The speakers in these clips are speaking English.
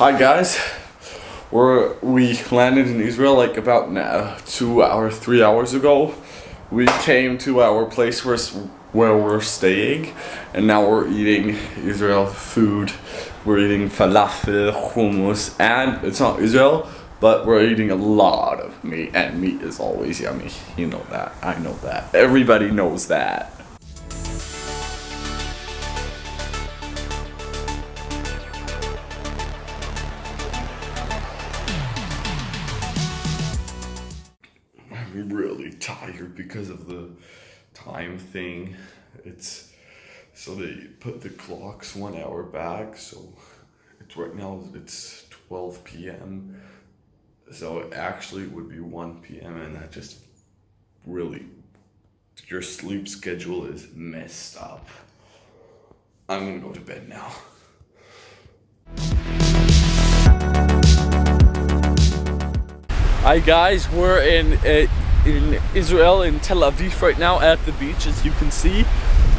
Hi guys, we're we landed in Israel like about now two hours, three hours ago. We came to our place where where we're staying, and now we're eating Israel food. We're eating falafel, hummus, and it's not Israel, but we're eating a lot of meat, and meat is always yummy. You know that. I know that. Everybody knows that. I'm really tired because of the time thing. It's so they put the clocks one hour back, so it's right now it's 12 p.m. So it actually would be 1 p.m. and that just really your sleep schedule is messed up. I'm gonna go to bed now. Hi guys, we're in uh, in Israel in Tel Aviv right now at the beach as you can see.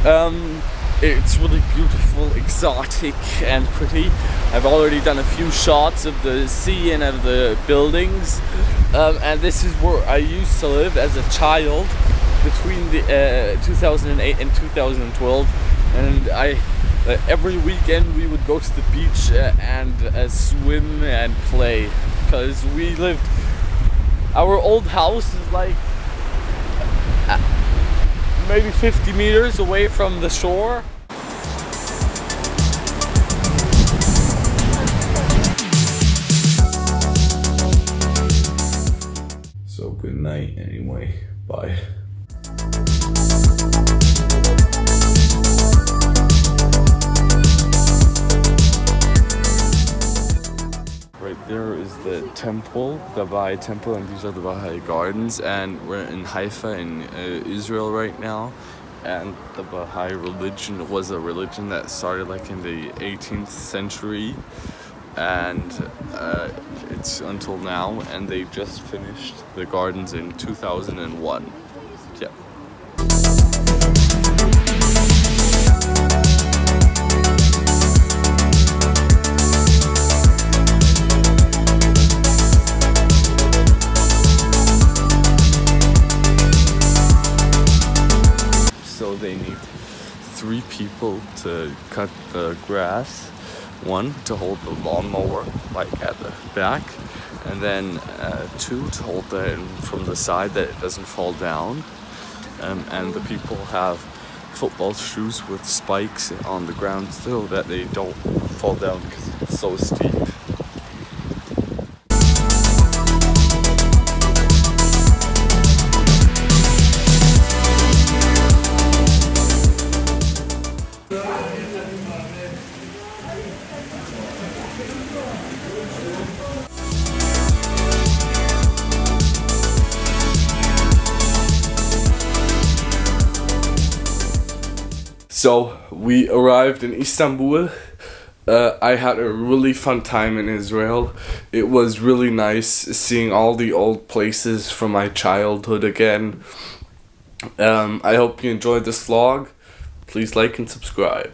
Um, it's really beautiful, exotic and pretty. I've already done a few shots of the sea and of the buildings um, and this is where I used to live as a child between the uh, 2008 and 2012 and I uh, every weekend we would go to the beach uh, and uh, swim and play because we lived our old house is like uh, maybe 50 meters away from the shore. So good night anyway. Bye. Right there is the temple, the Baha'i temple, and these are the Baha'i gardens. And we're in Haifa in uh, Israel right now. And the Baha'i religion was a religion that started like in the 18th century. And uh, it's until now. And they just finished the gardens in 2001. Yeah. So they need three people to cut the grass. One to hold the lawnmower like at the back, and then uh, two to hold it from the side that it doesn't fall down. Um, and the people have football shoes with spikes on the ground so that they don't fall down because it's so steep. So we arrived in Istanbul. Uh, I had a really fun time in Israel. It was really nice seeing all the old places from my childhood again. Um, I hope you enjoyed this vlog. Please like and subscribe.